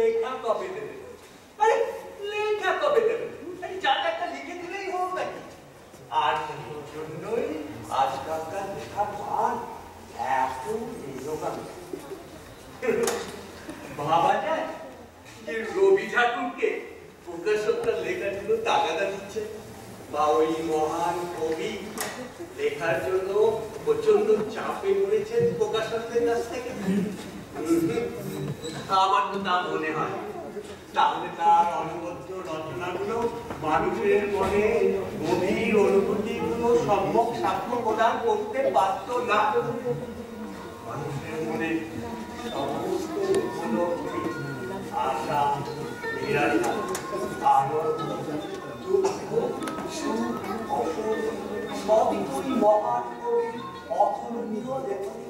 লেখা কবে দেবে। আরে, লেখা কবে দেবে। আরে, যা একটা লিখে দিলেই হোক নাকি? আর জন্যই আজকালকার লেখার মান এত নিরোগান ভাবা যায় যে রবি ঠাকুরকে প্রকাশকরা লেখার জন্য তাগাদা দিচ্ছে বা ওই মহান কবি লেখার জন্য প্রচণ্ড চাপে পড়েছেন প্রকাশকদের কাছ থেকে। আমার তো তা মনে হয়। তাহলে তার অনবদ্য রচনাগুলো মানুষের মনে গভীর অনুভূতিগুলো সম্যক সাক্ষ্য প্রদান করতে পারত না মানুষের মনে সমস্ত উপলব্ধি আশা নিরাশা আনন্দ দুঃখ, সুখ, অসুখ সবই মহান কবির অতুলনীয় প্রকাশ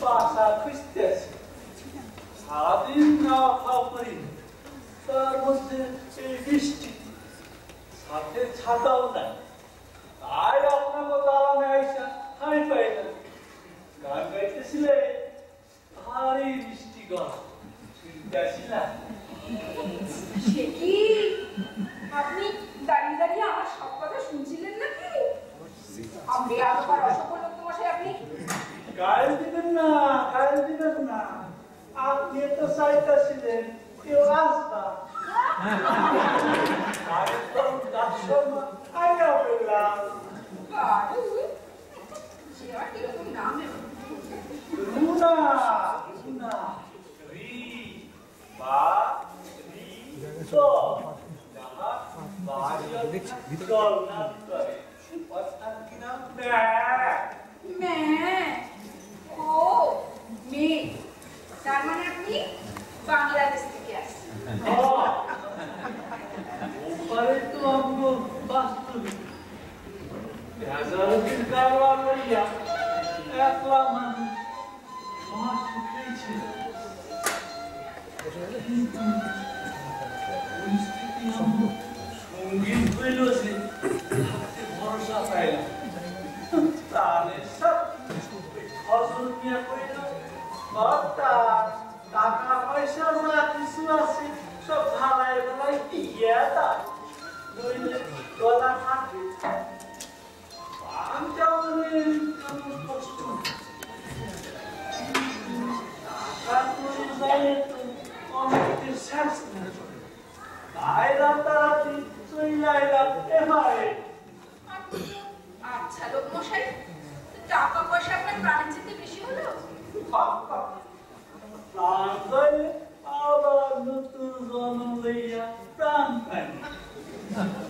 বাসা খুঁজতেছে সারাদিন যাওয়া খাওয়া করি তার মধ্যে এই বৃষ্টি সাথে ছাতাও নাই তাই আপনাকে দাঁড়ানো আইসা ঠাই পাই না গান গাইতেছিলে ভারী বৃষ্টি গল শুনতেছিলাম সে কি? আপনি দাঁড়িয়ে দাঁড়িয়ে আমার সব কথা শুনছিলেন নাকি? আপনি আবার অসফল লোক মশাই আপনি গায়ে দিবেন না গায়ে দিবেন না আপনি তো চাইতেছিলেন কেউ আসবা আমি তো ডাক্তার আইয়া বললাম বাড়ু সে আবার কীরকম নাম রুনা রুনা রি বা রি তো যাহা বাড়িয়া চল না করে অর্থাৎ কিনা ব্যাগ ম্যা ও মেয়ে তার মানে আপনি বাংলাদেশ থেকে আসছেন। ওপারে তো আমরা বাস্তবিক। হাজারদিন কারবার করিয়া একলা মানুষ। মহা সুখেই ছিল। কিন্তু পরিস্থিতি সংগীত হইল যে ভরসা পাইলাম। তাহলে নিয়ে কইল কর্তা টাকা পয়সা যা কিছু আছে সব ভাড়ায় ভাড়ায় দিয়ে দা নইলে গলা ফাটবে। তো আচ্ছা লোক মশাই টাকা পয়সা আপনার প্রাণের চেয়ে বেশি হলো? প্রাণ গলে আবার নতুন জন্ম লইয়া প্রাণ পাই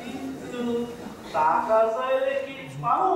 কিন্তু টাকা চাইলে কি পাও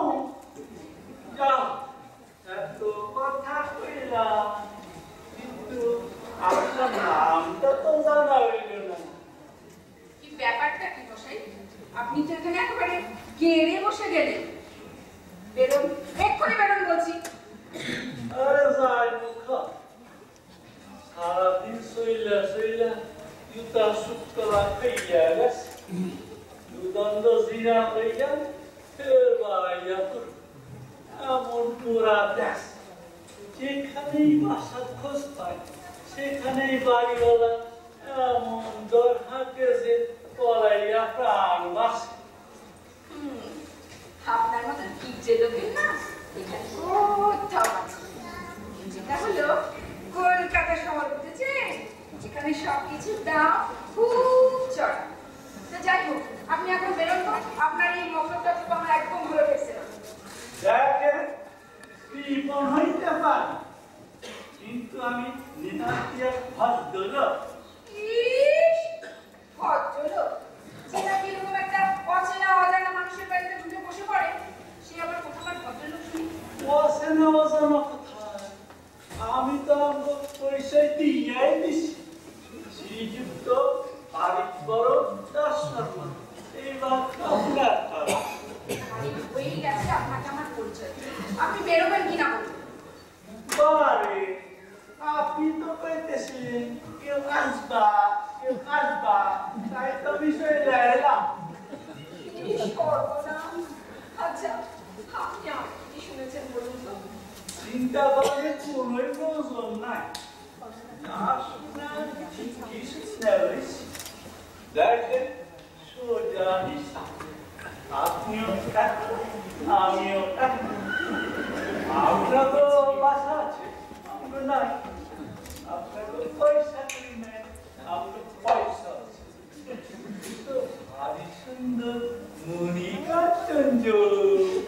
Índio!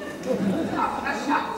Tá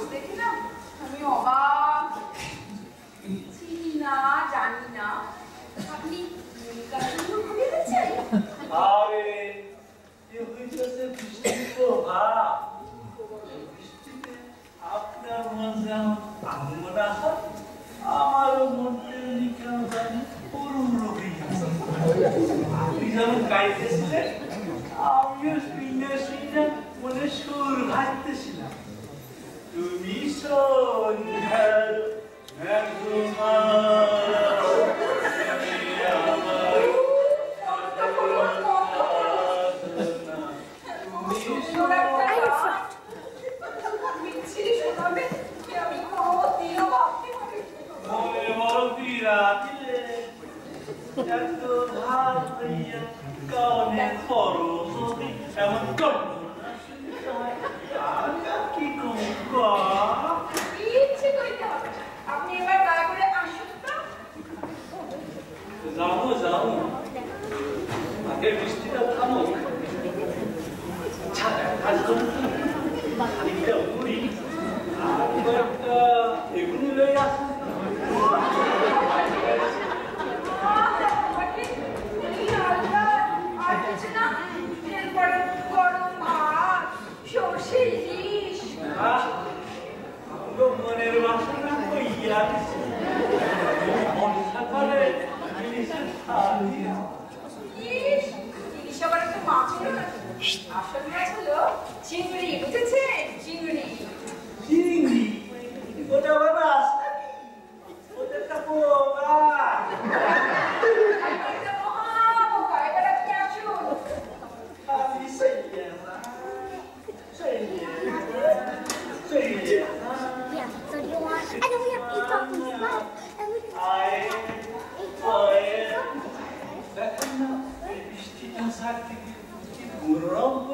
contacting Guru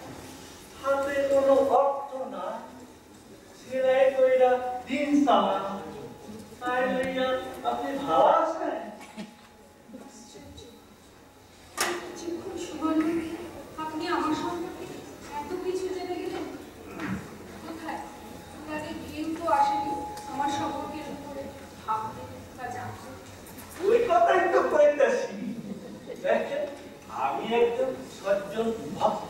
হাতে কোনো অর্থ নাই। সেলাই কইরা দিন সামা তাই লইয়া আপনি ভালো আছেন? আপনি আমার সম্পর্কে এত কিছু জেনে গেলেন? কোথায়? তাদের কেউ তো আসেনি আমার সম্পর্কের উপরে ভাবতে বা জানতে। ওই কথাই তো কইতাছি। দেখেন আমি একজন সজ্জন ভক্ত।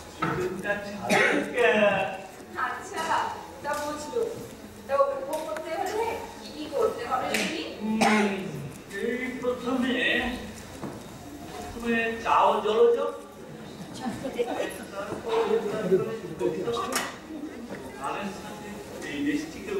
আচ্ছা তা বুঝলো। তা উপভোগ করতে হলে কি কি করতে হবে এই প্রথমে প্রথমে চাও জলজ। ধানের এই মিষ্টিকে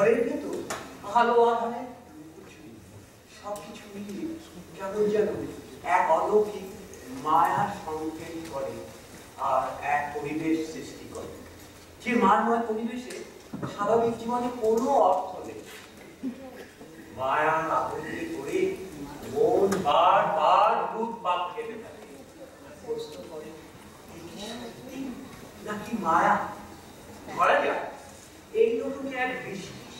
ঘরের ভেতর আলো আধারে সবকিছু মিলিয়ে কেমন যেন এক অলৌকিক মায়া সংকেত করে আর এক পরিবেশ সৃষ্টি করে। যে মায়াময় পরিবেশে স্বাভাবিক জীবনে কোনো অর্থ নেই। মায়া আবদ্ধে করে মন বার বার দুধ পাক খেতে থাকে। প্রশ্ন করে নাকি মায়া? ধরা যায় এইরকমই এক বৃষ্টি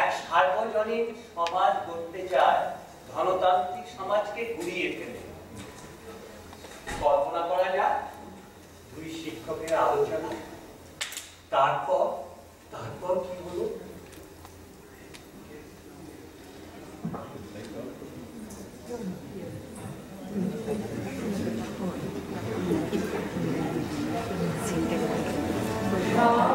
এক সার্বজনীন সমাজ করতে চায়, ধনতান্ত্রিক সমাজকে ঘুরিয়ে ফেলে। কল্পনা করা যাক, দুই শিক্ষকের আলোচনা। তারপর তারপর কি হলো? চিন্তা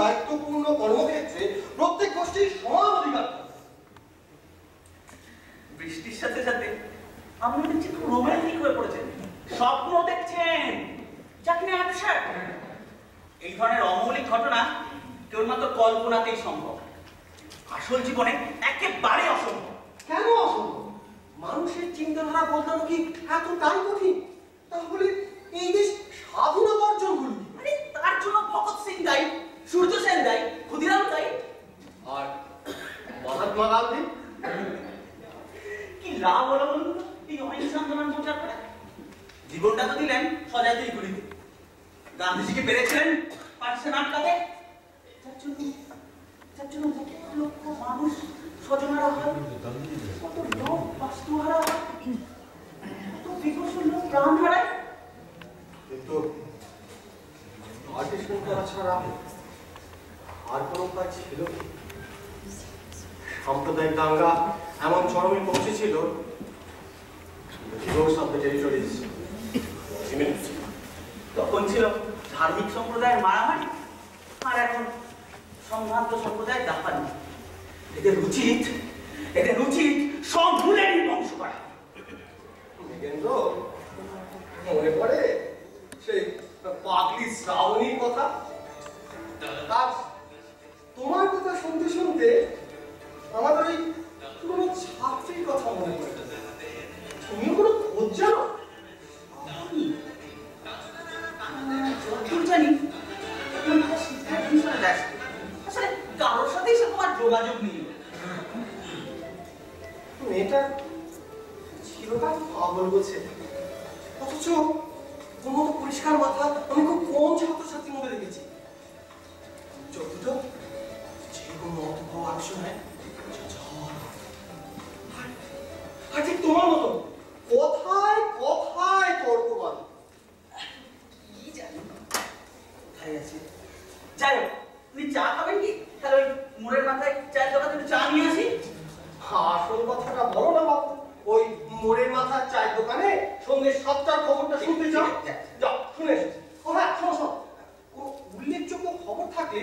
দায়িত্বপূর্ণ কর্মক্ষেত্রে প্রত্যেক গোষ্ঠীর সমান অধিকার বৃষ্টির সাথে সাথে আপনি দেখছি খুব রোম্যান্টিক হয়ে পড়েছেন। স্বপ্ন দেখছেন। এই ধরনের অমৌলিক ঘটনা কেবলমাত্র কল্পনাতেই সম্ভব। আসল জীবনে একেবারে অসম্ভব। কেন অসম্ভব? মানুষের চিন্তাধারা বলতাম কি এতটাই কঠিন? তাহলে এই দেশ স্বাধীনতা অর্জন করবি মানে তার জন্য ভগৎ সিং দায়ী। সূর্য সেন দাই ক্ষুদিরাম দাই আর মহাত্মা গান্ধী? কি লাভ হলো বলুন এই অহিংস আন্দোলন প্রচার করে। জীবনটা তো দিলেন সজাতির গুলিতে গান্ধীজিকে পেরেছিলেন পারছেন আটকাতে। যার জন্য যার জন্য লক্ষ লক্ষ মানুষ স্বজনহারা হয় কত লোক বাস্তুহারা হয় কত বিকশ লোক প্রাণ হারায়। কিন্তু আর্টিস্ট ছাড়া আর কোনো উপায় ছিল সাম্প্রদায়িক দাঙ্গা এমন চরমে পৌঁছেছিল তখন ছিল ধার্মিক সম্প্রদায়ের মারামারি আর এখন সম্ভ্রান্ত সম্প্রদায়ের দাপানি। এদের উচিত এদের উচিত সব ভুলেরই বংশ করা। কিন্তু মনে পড়ে সেই পাগলি শ্রাবণীর কথা? তার তোমার কথা শুনতে শুনতে আমাদের ওই পুরোনো ছাত্রীর কথা মনে পড়ে তুমিও কোনো খোঁজ জানো? যতদূর জানি। শিক্ষার পিছনে ব্যস্ত আসলে কারোর সাথেই সে তোমার যোগাযোগ নেই। মেয়েটা চিরকাল পাগল বলছে। অথচ ওর মতো পরিষ্কার মাথা আমি খুব কম ছাত্রছাত্রীর মধ্যে দেখেছি। যতটা যেরকম মত ভাব আর ঠিক তোমার মতো। কথায় কথায় তর্কবাদ? কি জানি। কোথায় আছে? যাই হোক তুমি চা খাবেন কি? তাহলে ওই মোড়ের মাথায় চায়ের দোকানে একটু চা নিয়ে আসি। আসল কথাটা বলো না বাবু। ওই মোড়ের মাথার চায়ের দোকানে সঙ্গে সাতটার খবরটা শুনতে চাও? যাও শুনে এসো। ও হ্যাঁ শোনো শোনো। কোনো উল্লেখযোগ্য খবর থাকলে।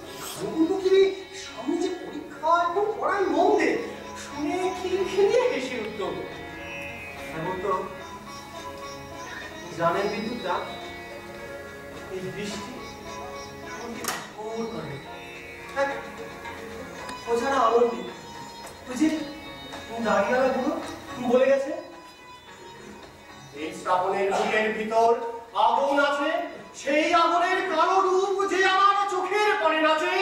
কি সামনে যে পরীক্ষা এখন পড়াই মন দে শুনে খিলখিলিয়ে হেসে উঠতো আমি বলতো জানেন বিদ্যুৎটা এই বৃষ্টি করে? এক অজানা আনন্দে ওই যে দাঁড়িয়ালা গুলো বলে গেছে এই শ্রাবণের বুকের ভিতর আগুন আছে সেই আগুনের কালো রূপ যে আমার পরে নাচে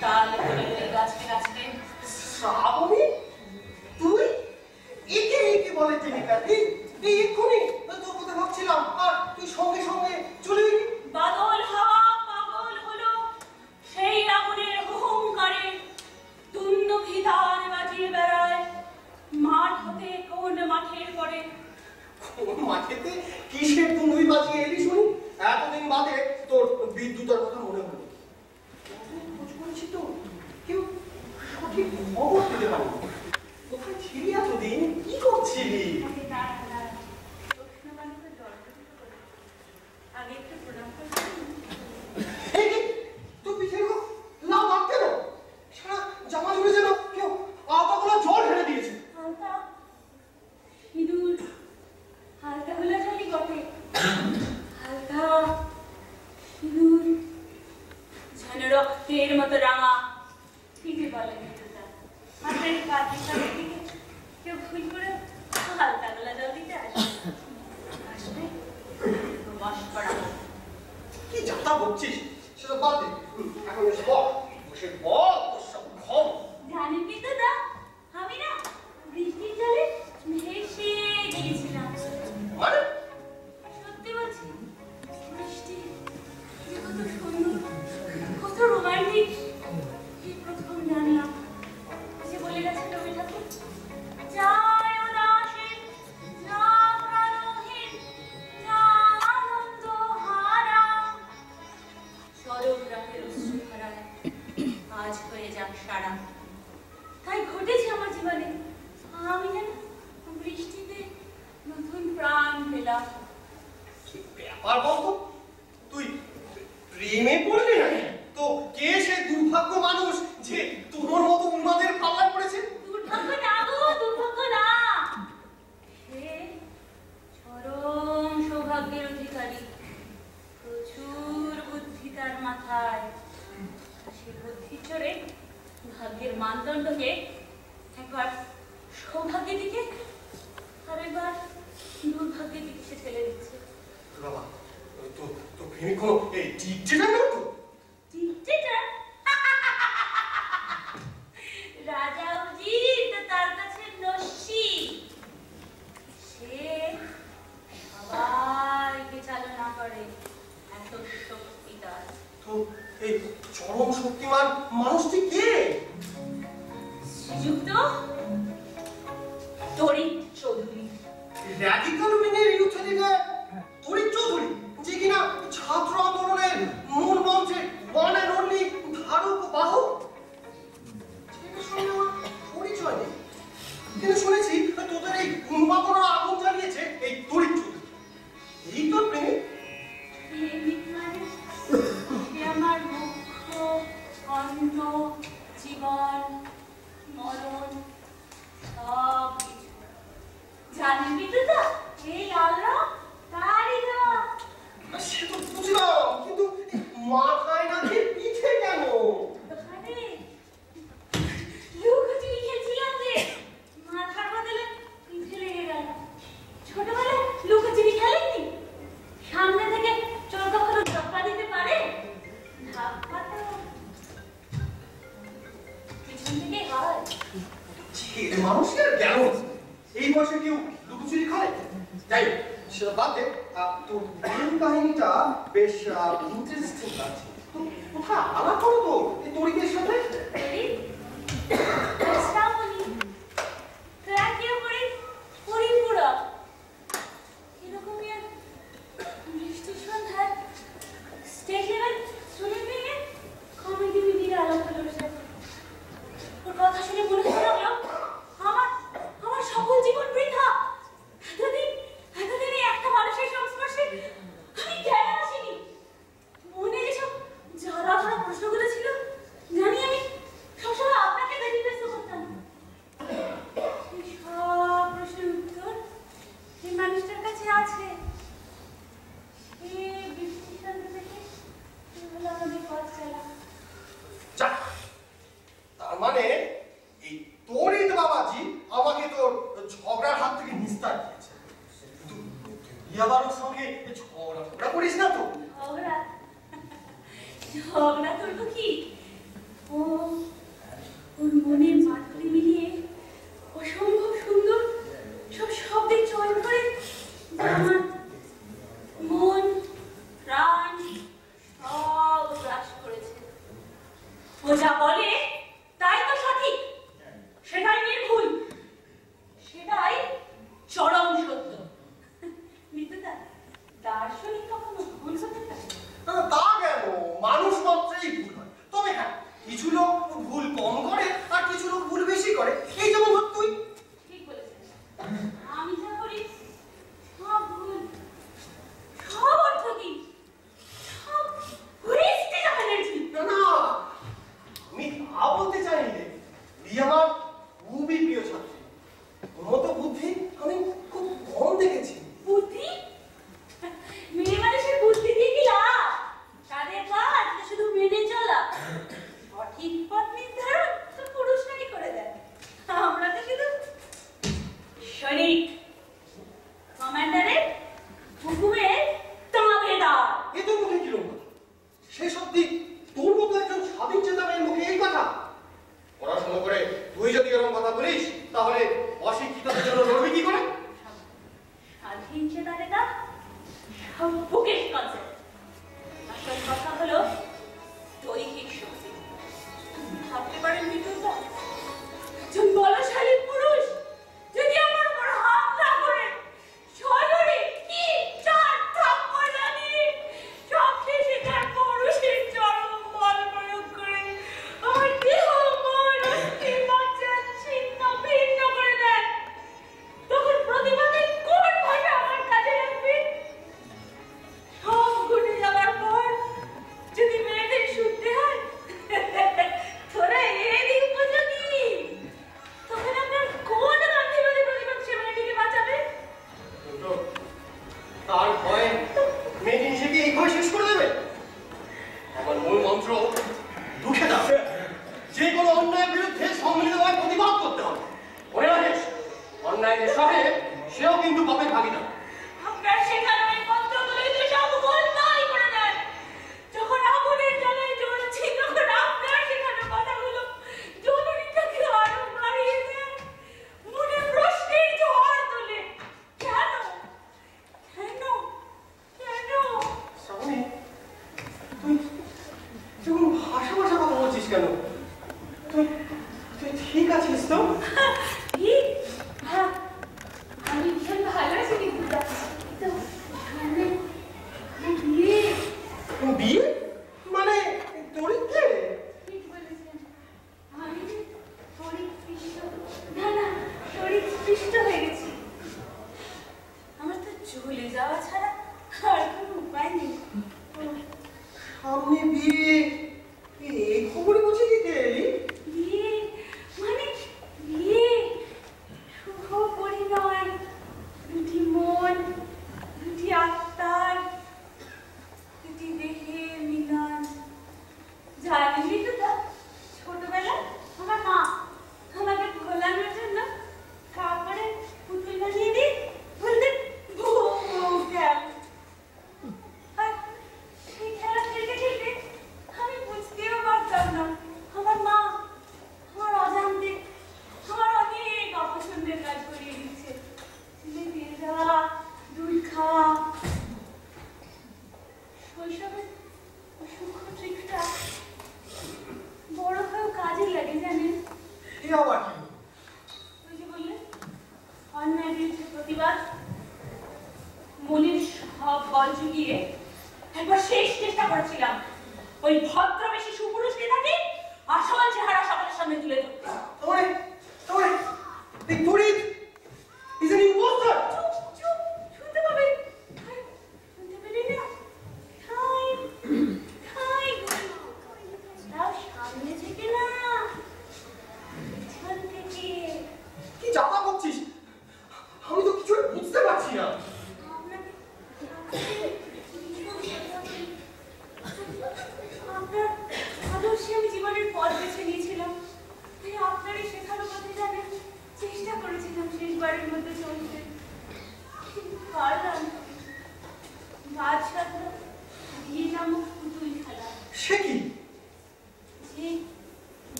তার তুই? একে একে বলে ভাবছিলাম আর তুই সঙ্গে সঙ্গে চলে এলি বাদল হাওয়া পাগল হলো, সেই আগুনের হুহুঙ্কারে, দুন্দুভি তার বাজিয়ে বেড়ায়, মাঠ হতে কোন মাঠের পরে? কোন মাঠেতে? কিসের তুমি বাজিয়ে এলি শুনি? এতদিন বাদে তোর বিদ্যুতের কথা মনে হলো খোঁজ করেছি তো। কেউ সঠিক খবর দিতে পারেনি। কোথায় ছিলি এতদিন? কি করছিলি? আগে দাঁড়া, দাঁড়া। প্রশ্নবাণীতে জর্জরিত একটু প্রণাম করবেন? এই যে, তোর পিঠে এরকম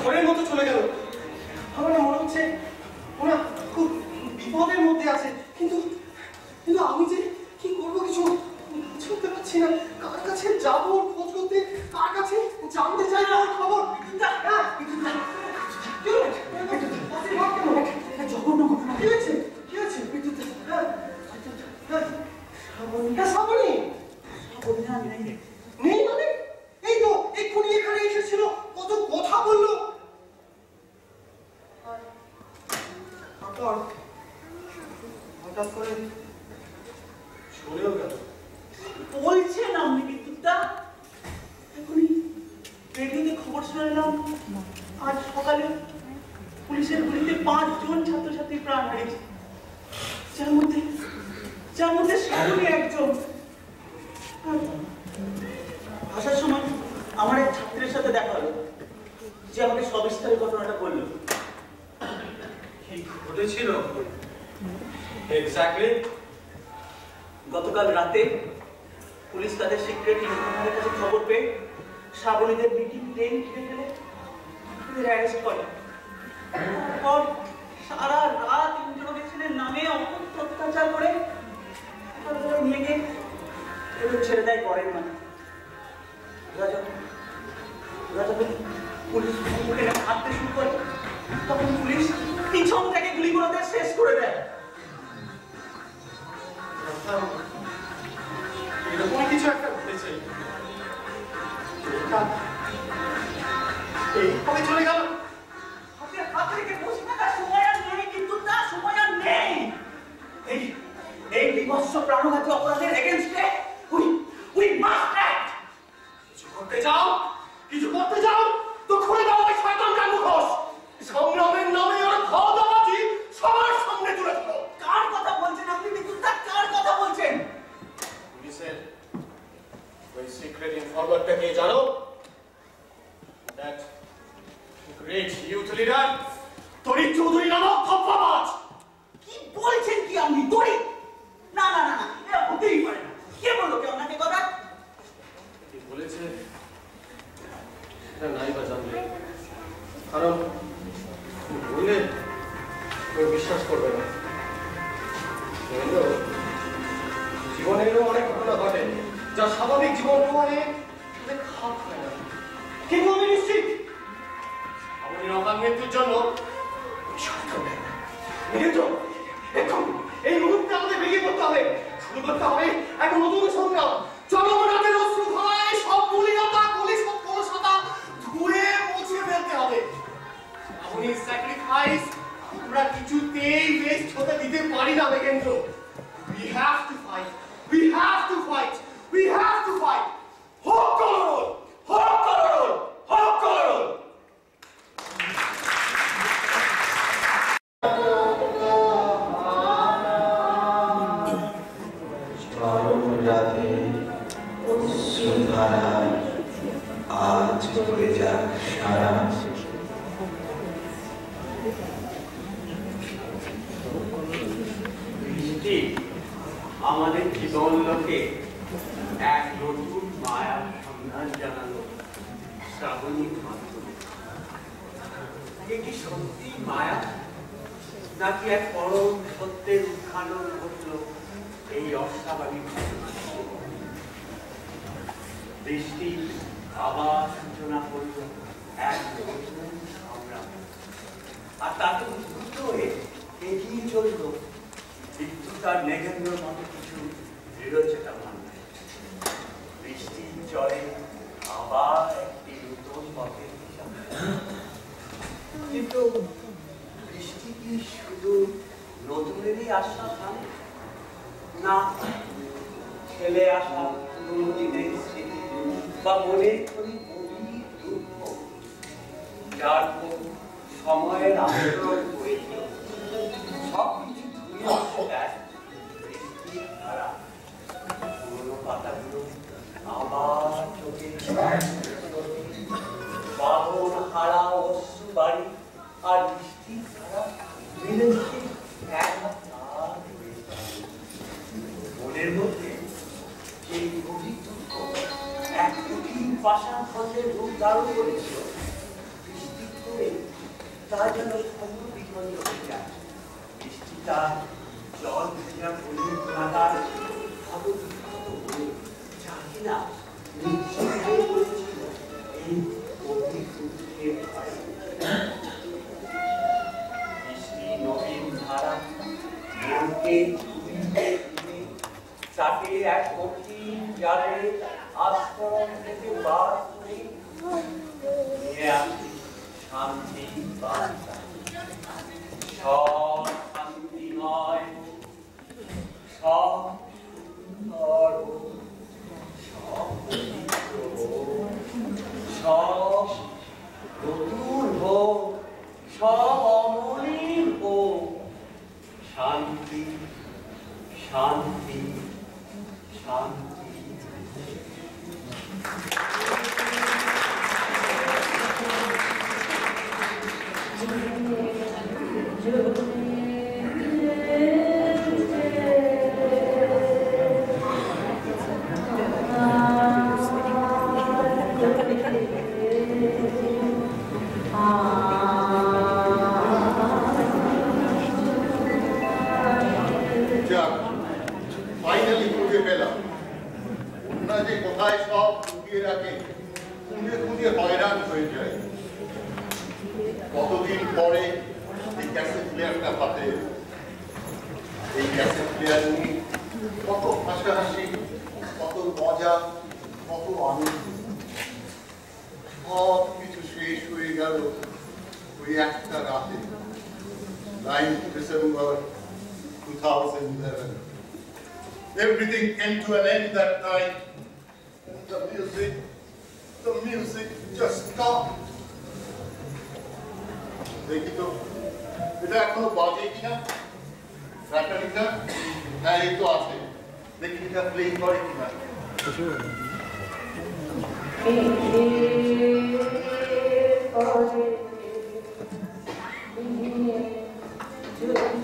ঘরের মতো চলে গেল আমার না মনে হচ্ছে ওরা খুব বিপদের মধ্যে আছে কিন্তু কিন্তু আমি যে কি করব কিছু বুঝতে পারছি না কার কাছে যাব খোঁজ করতে কার কাছে জানতে চাই না খবর জঘন্য বিদ্যুৎ হ্যাঁ হ্যাঁ they জানো that তরি চৌধুরী নামক খপ্পাবাজ কি বলছেন কি আপনি? তরি না না না না হতেই পারে না। কে কে কথা? কি বলেছে? এটা নাই বা কারণ বললে কেউ বিশ্বাস করবে না। জীবনেরও অনেক ঘটনা ঘটে। যা স্বাভাবিক জীবন প্রমাণে না কিন্তু আমি নিশ্চিত আমাদের অকাল মৃত্যুর জন্য ঈশ্বর করবে না। এখন এই মুহূর্তে আমাদের বেরিয়ে পড়তে হবে শুরু করতে হবে এক নতুন সংগ্রাম জনগণের অশ্রু ধারায় সব মলিনতা কলিশ কলসতা ধুয়ে মুছে ফেলতে হবে এমনই স্যাক্রিফাইস আমরা কিছুতেই ওয়েস্ট হতে দিতে পারি না বেকেন্দ্র we have to fight we have to fight we have to fight হোক কলরল হোক কলরল হোক শ্রাবণীর মাধ্যমে এ কি সত্যি মায়া? নাকি এক পরম সত্যের উৎখানন ঘটল এই অস্বাভাবিক বৃষ্টি আবার সূচনা করল এক সংগ্রাম। আর তাতে উদ্বুদ্ধ হয়ে এগিয়ে চলল। বিদ্যুৎ আর নেগেন্দ্র মতো কিছু দৃঢ়চেতা মানুষ বৃষ্টির জলে আবার কিন্তু বৃষ্টি কি শুধু নতুনেরই আনে না ঠেলে আসা পুরোনো দিনের স্মৃতি বা মনে করি যার সময়ের আন্দোলন হয়েছিল সবকিছু ধুয়ে ধারা পুরোনো পাতাগুলো আবার চোখে বাহন হারা অশ্রু বাড়ি, আর বৃষ্টির ধারা মিলেমিশে মনের মধ্যে সেই গভীর দুঃখ এক কঠিন পাষাণ খণ্ডের রূপ ধারণ করেছিল। বৃষ্টি করে তা যেন সমুদ্র বিখণ্ড হয়ে যায়। বৃষ্টি তার জল ভেজা বলে নাগার ভাব বিখ্যাত বলে যা কিনা নিশ্চিত এই চাটে এক শান্তি সব শান্তিময় সব সব সব নতুন হোক সব অমলিন হোক শান্তি শান্তি শান্তি ক্যাসেট প্লেয়ার নিয়ে কত হাসাহাসি কত মজা কত আনন্দ সব কিছু শেষ হয়ে গেল ওই একটা রাতে ninth December 2011. Everything came to an end that night. And the music, the music just stopped. দেখি তো এটা এখনও বাজে কিনা রাখালিকা হ্যাঁ আছে লেখিকা করে কিনা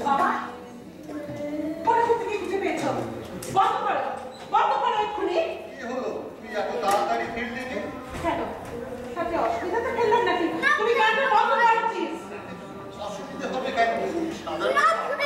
বাবা কোথা থেকে কিছু পেয়েছ বন্ধ করো বন্ধ করো এক্ষুনি কি হলো তুমি এত তাড়াতাড়ি ফিরলে যে কেন সাথে অসুবিধা তো ফেললাম নাকি তুমি গানটা বন্ধ করছিস অসুবিধা হবে কেন সাধারণ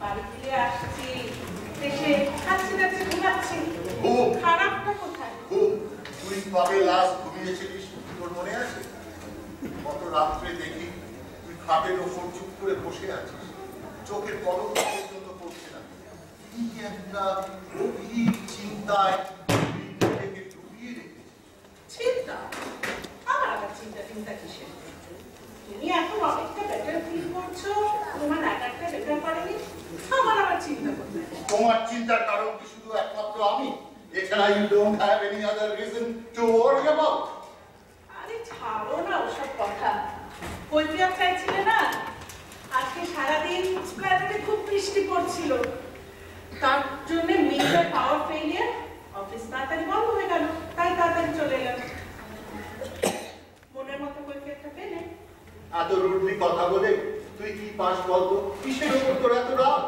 বাড়ি ফিরে আসছি। এসে খাচ্ছি যাচ্ছি ঘুমাচ্ছি। খারাপটা কোথায়? তুই কবে লাস্ট ঘুমিয়েছিলিস তোর মনে আছে? কত রাত্রে দেখি তুই খাটের ওপর চুপ করে বসে আছিস। চোখের পলক পর্যন্ত পড়ছে না। কি একটা গভীর চিন্তায় চিন্তা? আমার আবার চিন্তা চিন্তা কিসের? তুমি এখন অনেকটা বেটার ফিল করছ? তোমার একটা বেটার করেনি? আমার আবার চিন্তা করতে তোমার চিন্তার কারণ কি শুধু একমাত্র আমি? এছাড়া you don't have any other reason to worry about আরে ছাড়ো না ওসব কথা। কৈফিয়ত চাইছিলে না? আজকে সারাদিন প্ল্যানেটে খুব বৃষ্টি পড়ছিল। তার জন্য মিটার পাওয়ার ফেলিয়ার অফিস তাড়াতাড়ি বন্ধ হয়ে গেল তাই তাড়াতাড়ি চলে এলাম মনের মতো কৈফিয়তটা পেলে এত রুডলি কথা বলে তুই কি পাস বলতো? কিসের উপর তোর এত রাগ?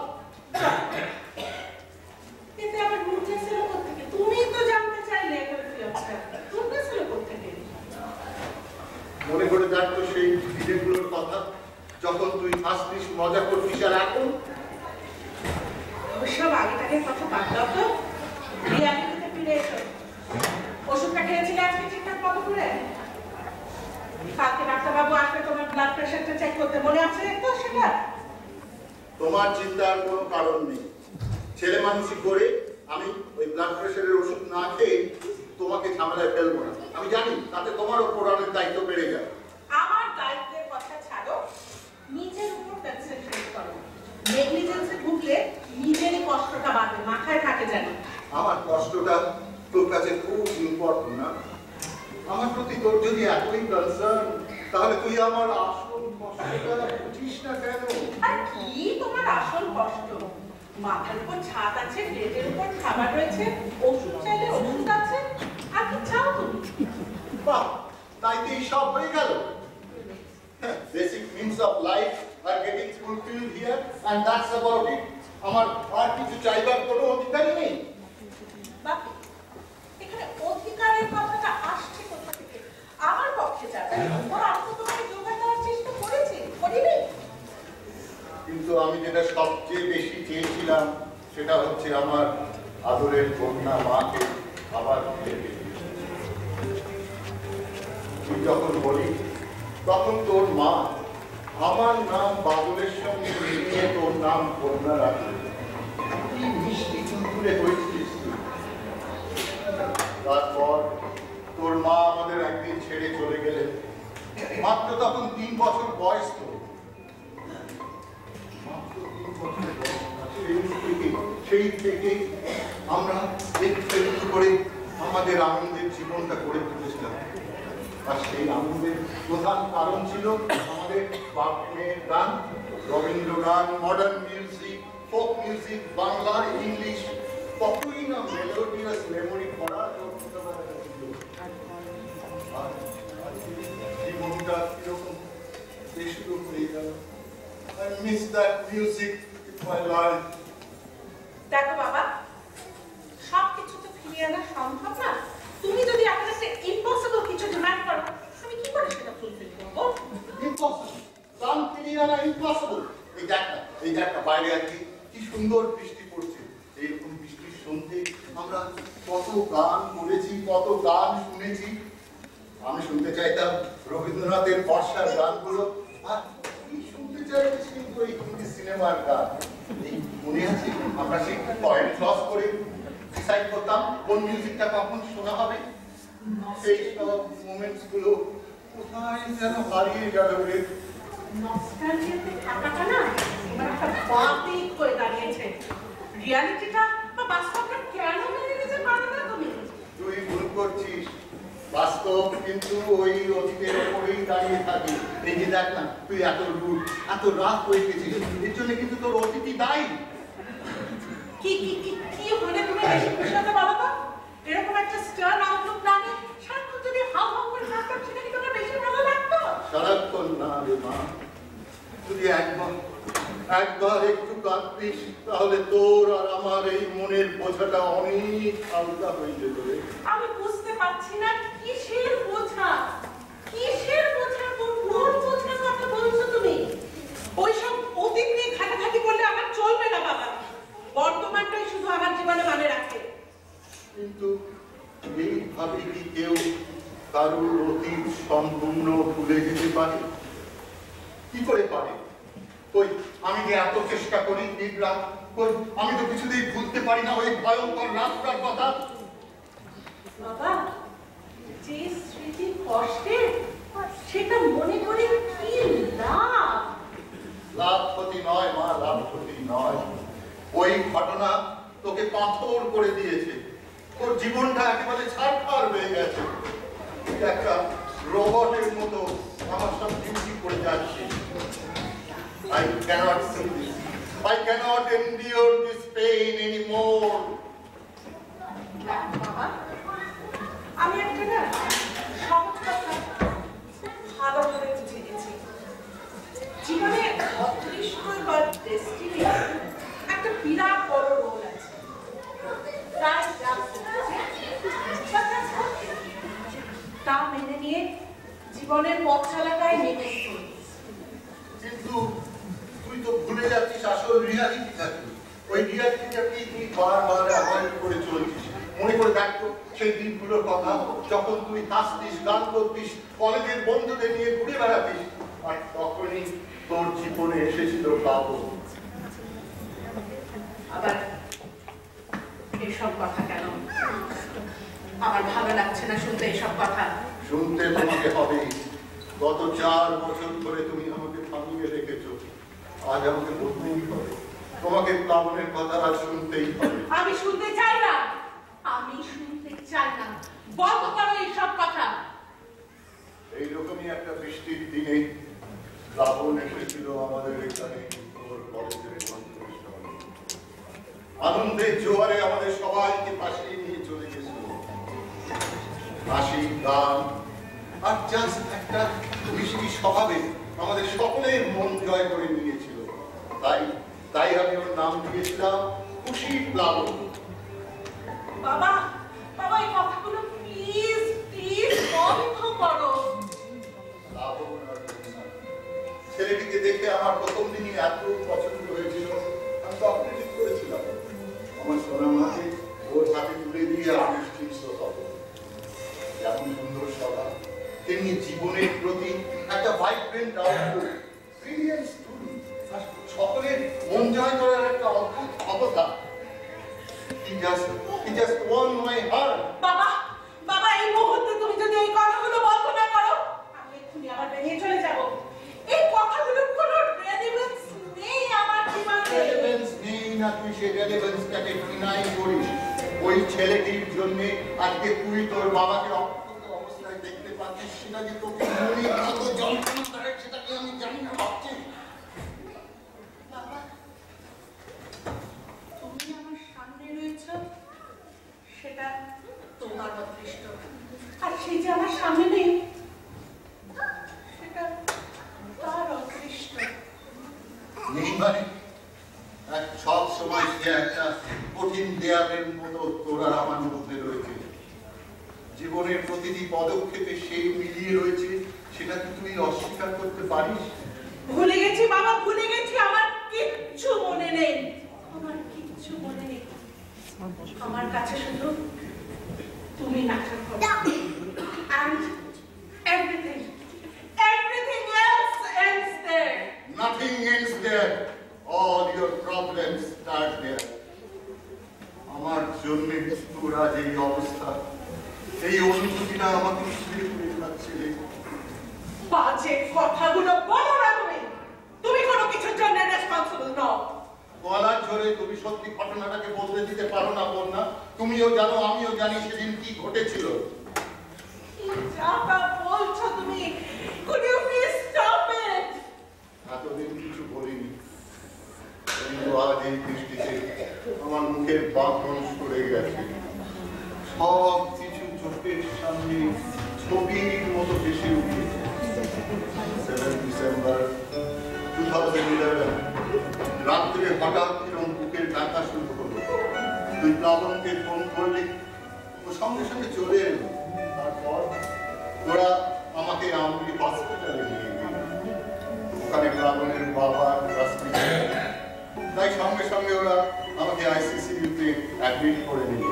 এতে আবার মুখে ছিল কোথেকে তুমি তো জানতে চাইলে কৈফিয়তটা তুমি ছিল কোথেকে মনে করে দেখ তো সেই দিনগুলোর কথা। যখন তুই হাসতিস মজা করতিস আর এখন? ওসব আগেটাকে কথা বাদ দাও তো। ফিরে এসো। ওষুধটা খেয়েছিলে আজকে ঠিকঠাক মতো করে? কালকে ডাক্তারবাবু আসবে তোমার ব্লাড প্রেশারটা চেক করতে। মনে আছে তো সেটা? তোমার চিন্তার কোনো কারণ নেই। ছেলে মানুষই করে আমি ওই ব্লাড প্রেশারের ওষুধ না খেয়ে তোমাকে ঝামেলায় ফেলব না। আমি জানি তাতে তোমার ওপর অনেক দায়িত্ব বেড়ে যাবে। আমার দায়িত্বের কথা ছাড়ো নিজের উপর কনসেন্ট্রেট করো। নেগলিজেন্সে ঢুকলে নিজেরই কষ্টটা বাড়বে মাথায় থাকে জানি আমার কষ্টটা তোর কাছে খুব ইম্পর্টেন্ট না? আমার প্রতি তোর যদি এতই কনসার্ন তাহলে তুই আমার আসল কষ্টটা বুঝিস না কেন? আর কি তোমার আসল কষ্ট? মাথার উপর ছাদ আছে প্লেটের উপর খাবার রয়েছে ওষুধ চাইলে ওষুধ আছে আর কি চাও তুমি? বাহ তাই তো সব হয়ে গেল। Basic means of life R getting fulfill here and that's about it আমার আর কিছু চাইবার কোনো অধিকারই নেই। বাকি এখানে অধিকারের কথাটা আসছে আমার পক্ষে যাবে ওর আমি তো তোমাকে যোগান দেওয়ার চেষ্টা করেছি? করিনি। কিন্তু আমি যেটা সবচেয়ে বেশি চেয়েছিলাম সেটা হচ্ছে আমার আদরের কন্যা মাকে আবার ফিরে তুই যখন বলি তখন তোর মা আমার নাম বাদলের সঙ্গে মিলিয়ে তোর নাম কন্যা রাখবে কি মিষ্টি চুলকুলে হয়েছিস তুই। তারপর তোর মা আমাদের একদিন ছেড়ে চলে গেলেন। মাত্র তখন তিন বছর বয়স তোর সেই থেকে আমরা একটু একটু করে আমাদের আনন্দের জীবনটা করে তুলেছিলাম। আর সেই আনন্দের প্রধান কারণ ছিল আমাদের বাপমের গান রবীন্দ্র গান modern music folk music Bangla English কতই না মেলোডিয়াস মেমোরি করার ছিল আর জীবনটা কীরকম বেশুরু. এই দেখ বাইরে আর কি সুন্দর বৃষ্টি পড়ছে। এইরকম বৃষ্টির সন্ধে আমরা কত গান করেছি কত গান শুনেছি। আমি শুনতে চাইতাম রবীন্দ্রনাথের বর্ষার গানগুলো। শুনতে চাইছি কিন্তু এই হিন্দি সিনেমার গান? মনে আছে? আমরা সেই পয়েন্ট ক্রস করে ডিসাইড করতাম কোন মিউজিকটা কখন শোনা হবে। সেই সব মোমেন্টসগুলো কোথায় যেন হারিয়ে গেল রে। নস্টালজিয়াতে থাকাটা না এবার একটা বাতিক দাঁড়িয়েছে। রিয়ালিটিটা বা বাস্তবটা কেন মেনে নিতে পারো না তুমি? তুই ভুল করছিস। বাস্তব কিন্তু ওই অতীতের ওপরেই দাঁড়িয়ে থাকে। এই যে দেখ না তুই এত রুট এত রাত হয়ে গেছিস এর জন্য কিন্তু তোর অতিথি দায়ী। কি কি কি কি হলে তুমি বেশি খুশি হতে বলো তো? এরকম একটা আউটলুক না নিয়ে সারাক্ষণ যদি হাউ হাউ করে থাকতাম সেটা কি তোমার বেশি ভালো লাগতো। সারাক্ষণ না রে মা যদি একবার একবার একটু কাঁদতিস তাহলে তোর আর আমার এই মনের বোঝাটা অনেক হালকা হয়ে যেত আমি বুঝতে পারছি না কিসের বোঝা? কিসের বোঝা? কোন কোন বোঝার কথা বলছো তুমি? ওইসব অতীত নিয়ে ঘাটাঘাটি করলে আমার চলবে না বাবা। বর্তমানটাই শুধু আমার জীবনে মানে রাখে কিন্তু এইভাবে কি কেউ কারোর অতীত সম্পূর্ণ ভুলে যেতে পারে? কি করে পারে? কই আমি যে এত চেষ্টা করি দিন কই আমি তো কিছুতেই ভুলতে পারি না ওই ভয়ঙ্কর রাতটার কথা। বাবা যে স্মৃতি কষ্টের সেটা মনে করে কি লাভ? লাভ ক্ষতি নয় মা লাভ ক্ষতি নয়। ওই ঘটনা তোকে পাথর করে দিয়েছে। তোর জীবনটা একেবারে ছাড়খাড় হয়ে গেছে। একটা রোবটের মতো আমার সব ডিউটি করে যাচ্ছিস I cannot see this. I cannot endure this pain anymore. আমি একটা না সহজ কথা খুব ভালোভাবে বুঝে জীবনে অদৃষ্ট বা ডেস্টিনি একটা বিরাট বড় রোল আছে তা মেনে নিয়ে জীবনের পথ চলাটাই নেমে কিন্তু তুই তো ভুলে যাচ্ছিস আসল রিয়ালিটি থাকি ওই রিয়ালিটিটাকেই তুই বারবার অ্যাভয়েড করে চলছিস। মনে করে দেখ তো সেই দিনগুলোর কথা যখন তুই হাসতিস গান করতিস কলেজের বন্ধুদের নিয়ে ঘুরে বেড়াতিস আর তখনই তোর জীবনে এসেছিল বাবু। আবার এসব কথা কেন? আমার ভালো লাগছে না শুনতে এসব কথা। শুনতে তোমাকে হবে গত চার বছর ধরে তুমি আমাকে থামিয়ে রেখেছো। আজ আমাকে বলতেই হবে। তোমাকে প্লাবনের কথা আজ শুনতেই হবে। আমি শুনতে চাই না। আমি শুনতে চাই না। বন্ধ করো এইসব কথা। এইরকমই একটা বৃষ্টির দিনে প্লাবন এসেছিল আমাদের এখানে। আনন্দের জোয়ারে আমাদের সবাইকে পাশে নিয়ে চলে গেছিল। হাসি গান আর জাস্ট একটা মিষ্টি স্বভাবে আমাদের সকলের মন জয় করে নিয়েছিল তাই তাই আমি ওর নাম দিয়েছিলাম খুশি প্লাবন বাবা বাবা বাঁধন সরে গেছে। সব কিছু চোখের সামনে ছবির মতো ভেসে উঠেছে। ডিসেম্বর টু থাউজেন্ড ইলেভেন রাত্রে হঠাৎ বুকের ব্যথা শুরু হলো। তুই প্লাবনকে ফোন করলি। ও সঙ্গে সঙ্গে চলে এলো। তারপর ওরা আমাকে আমলি হসপিটালে নিয়ে গেল। ওখানে প্লাবনের বাবা তাই সঙ্গে সঙ্গে ওরা আমাকে আইসিসিউতে অ্যাডমিট করে নিল।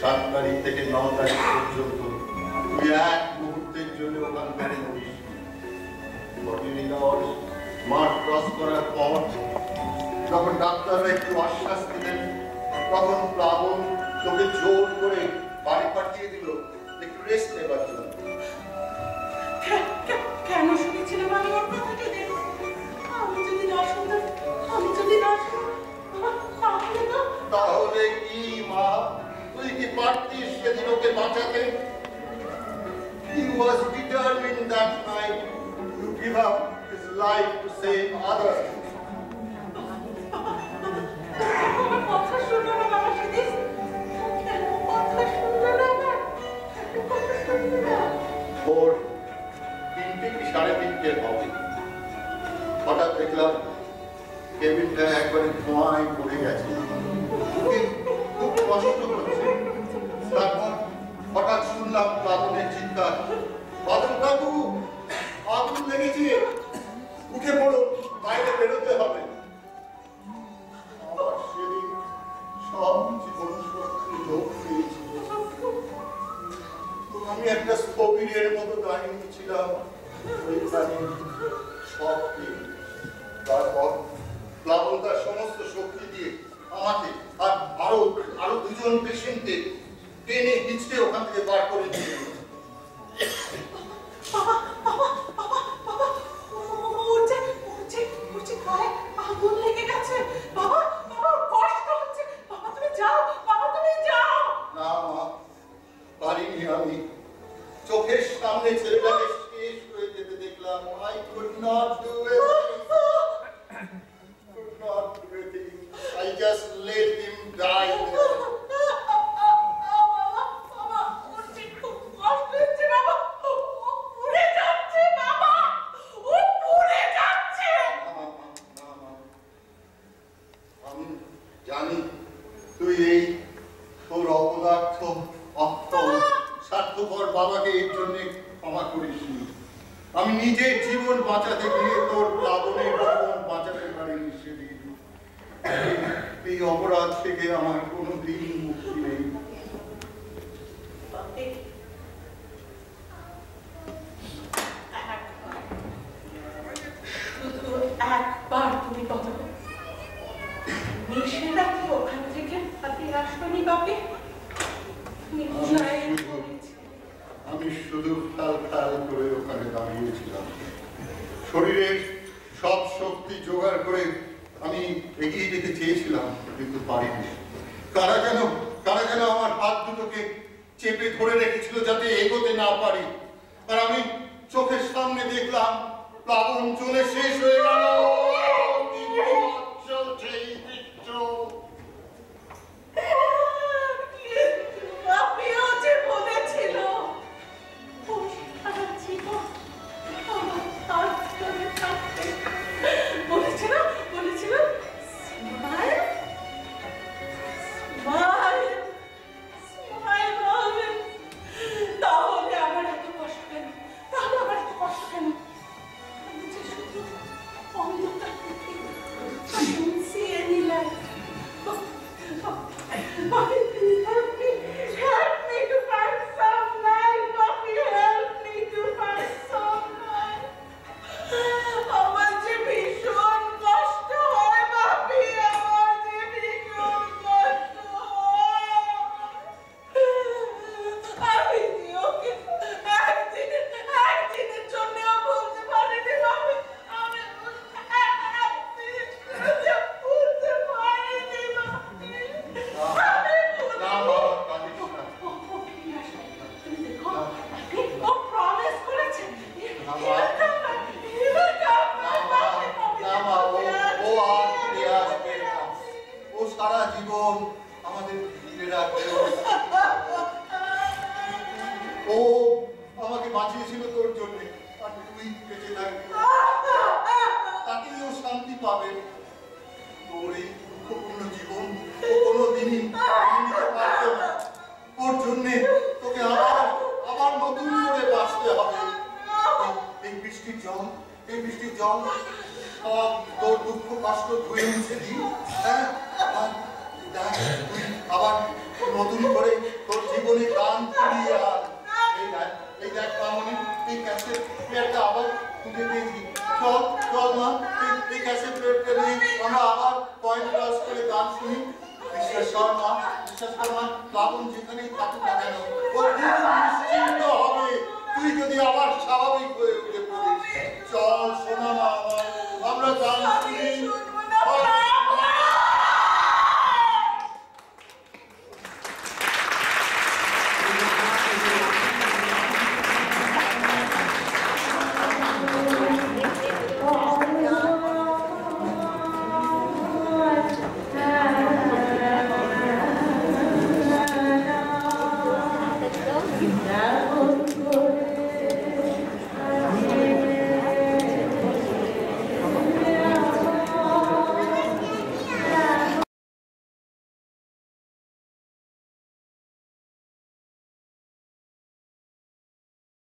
সাত তারিখ থেকে ন তারিখ পর্যন্ত তুই এক মুহূর্তের জন্য ফর্টি মাঠ ক্রস করার পর যখন ডাক্তাররা একটু আশ্বাস দিলেন, তখন প্লাবন তোকে জোর করে বাড়ি পাঠিয়ে দিল। একটু রেস্ট নেবার জন্য। কেন শুনেছিলাম আমি ওর কথাটা? আমি যদি না শুনতাম, আমি যদি না শুনতাম তাহলে কি মা? তুই কি পারতিস সেদিন ওকে বাঁচাতে? He was determined that night to give up his life to save others. ভোর তিনটে কি সাড়ে তিনটে হবে? হঠাৎ দেখলাম কেবিনটা একবারে ধোঁয়ায় পড়ে গেছে। খুব কষ্ট হচ্ছে। তারপর হঠাৎ শুনলাম কাকু আগুন লেগেছে উঠে পড়ো, বাইরে বেরোতে হবে। আমি একটা স্থবিরের মতো দাঁড়িয়ে ছিলাম। সব তারপর প্লাবন তার সমস্ত শক্তি দিয়ে আমাকে আর আরও আরও দুজন পেশেন্টকে টেনে হিচড়ে ওখান থেকে বার করে দিয়ে। বাবা আগুন